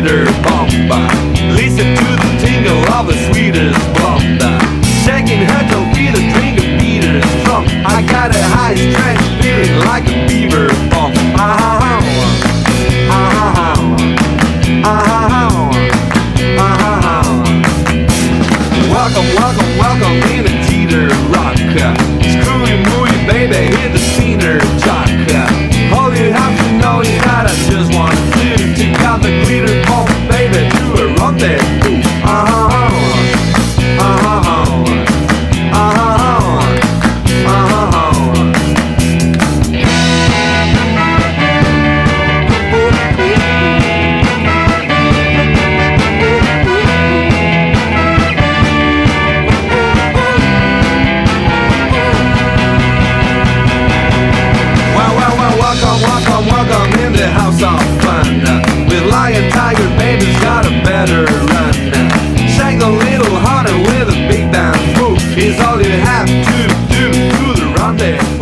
glitter bomba. Listen to the tingle of the sweetest blonda. Shaking her toe feet, a drink of beaters strong. I got a high strength feeling like a beaver bomb. Ah, ah, ah, ah, ah, Welcome, welcome, welcome the tiger baby's got a better run now. Shake a little harder with a big bound move. Is all you have to do to the run there.